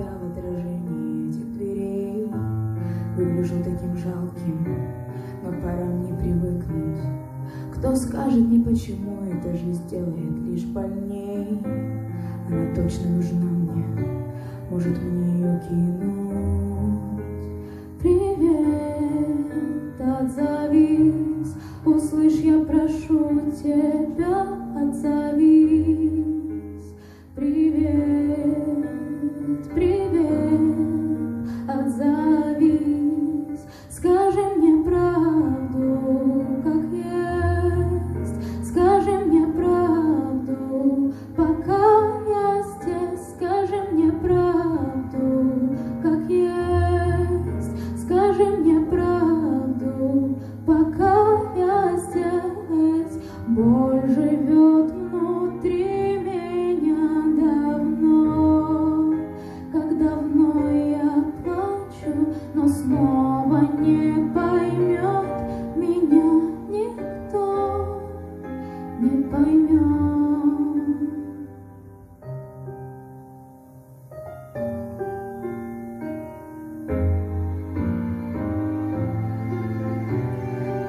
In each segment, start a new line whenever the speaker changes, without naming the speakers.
Себя в отражении этих дверей, Выгляжу таким жалким, но пора мне привыкнуть. Кто скажет мне, почему эта жизнь делает лишь больней? Она точно нужна мне, может мне ее кинуть. Привет, отзовись, услышь, я прошу тебя, отзовись. Привет,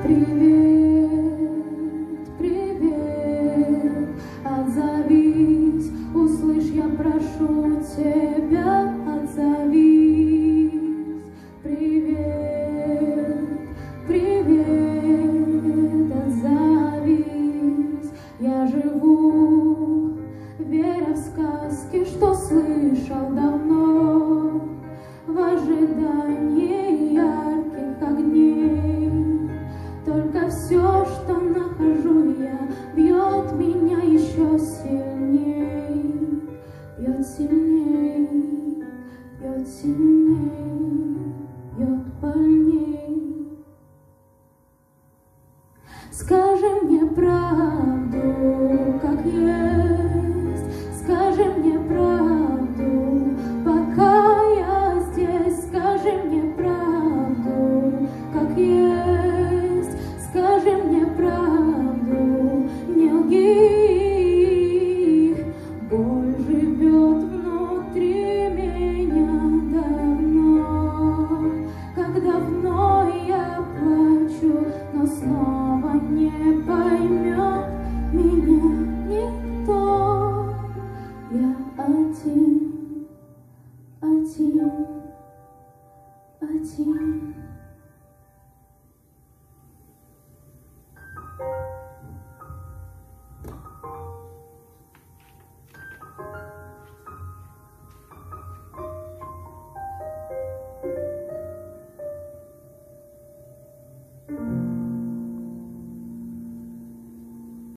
Привет, привет, отзовись, услышь, я прошу тебя, отзовись. Привет, привет, отзовись, я живу, веря в сказки, что слышал давно, в ожидании ярких бьет сильней. Скажи мне правду, как есть,